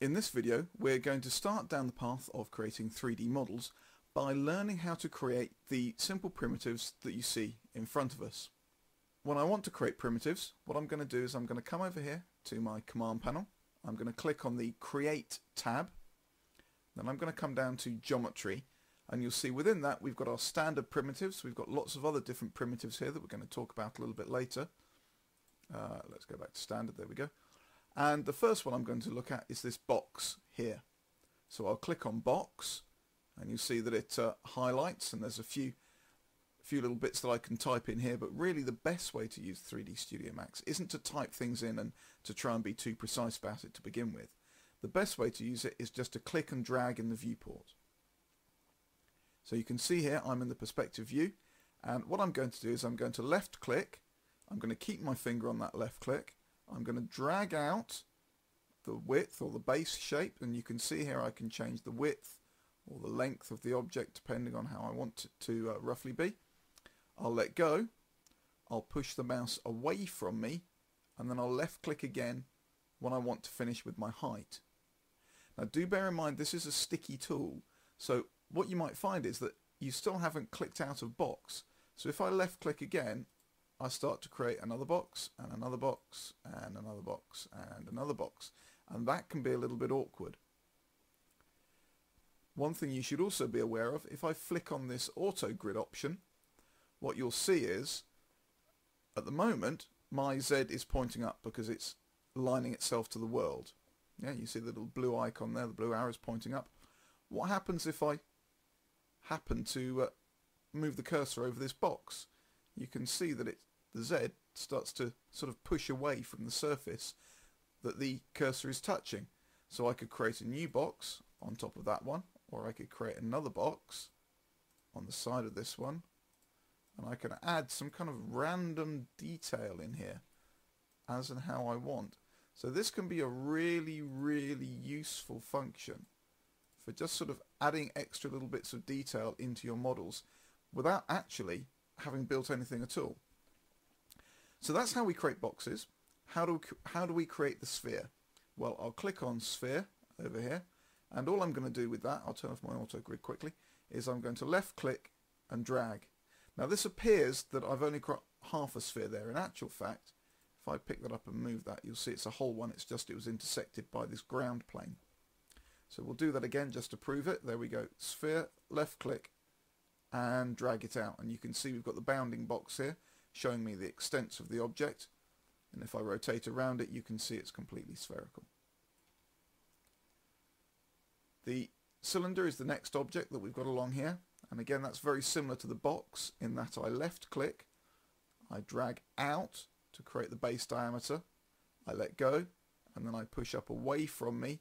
In this video we're going to start down the path of creating 3D models by learning how to create the simple primitives that you see in front of us. When I want to create primitives what I'm going to do is I'm going to come over here to my command panel. I'm going to click on the create tab. Then I'm going to come down to geometry and you'll see within that we've got our standard primitives. We've got lots of other different primitives here that we're going to talk about a little bit later. Uh, let's go back to standard. There we go and the first one I'm going to look at is this box here. So I'll click on box and you see that it uh, highlights and there's a few few little bits that I can type in here but really the best way to use 3D Studio Max isn't to type things in and to try and be too precise about it to begin with. The best way to use it is just to click and drag in the viewport. So you can see here I'm in the perspective view and what I'm going to do is I'm going to left click I'm going to keep my finger on that left click I'm going to drag out the width or the base shape and you can see here I can change the width or the length of the object depending on how I want it to uh, roughly be. I'll let go, I'll push the mouse away from me and then I'll left click again when I want to finish with my height. Now do bear in mind this is a sticky tool so what you might find is that you still haven't clicked out of box so if I left click again I start to create another box and another box and another box and another box and that can be a little bit awkward. One thing you should also be aware of, if I flick on this auto grid option, what you'll see is at the moment my Z is pointing up because it's lining itself to the world. Yeah, you see the little blue icon there, the blue arrow is pointing up. What happens if I happen to uh, move the cursor over this box? You can see that it the Z starts to sort of push away from the surface that the cursor is touching. So I could create a new box on top of that one, or I could create another box on the side of this one, and I can add some kind of random detail in here as and how I want. So this can be a really, really useful function for just sort of adding extra little bits of detail into your models without actually having built anything at all. So that's how we create boxes. How do, how do we create the sphere? Well, I'll click on sphere over here and all I'm going to do with that, I'll turn off my auto grid quickly, is I'm going to left click and drag. Now this appears that I've only got half a sphere there. In actual fact, if I pick that up and move that, you'll see it's a whole one. It's just it was intersected by this ground plane. So we'll do that again just to prove it. There we go. Sphere, left click, and drag it out. And you can see we've got the bounding box here showing me the extents of the object and if I rotate around it you can see it's completely spherical. The cylinder is the next object that we've got along here and again that's very similar to the box in that I left click, I drag out to create the base diameter, I let go and then I push up away from me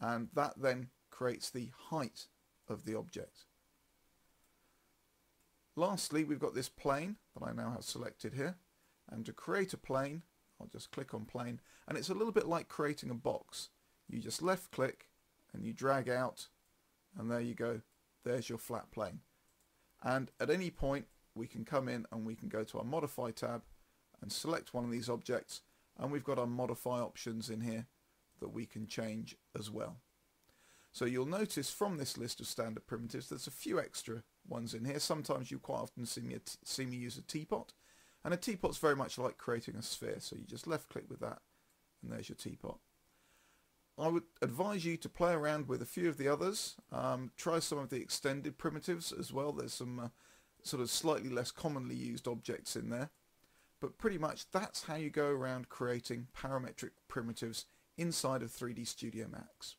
and that then creates the height of the object. Lastly, we've got this plane that I now have selected here. And to create a plane, I'll just click on plane. And it's a little bit like creating a box. You just left click and you drag out and there you go. There's your flat plane. And at any point, we can come in and we can go to our modify tab and select one of these objects and we've got our modify options in here that we can change as well. So you'll notice from this list of standard primitives there's a few extra ones in here. Sometimes you quite often see me, see me use a teapot. And a teapot's very much like creating a sphere. So you just left click with that and there's your teapot. I would advise you to play around with a few of the others. Um, try some of the extended primitives as well. There's some uh, sort of slightly less commonly used objects in there. But pretty much that's how you go around creating parametric primitives inside of 3D Studio Max.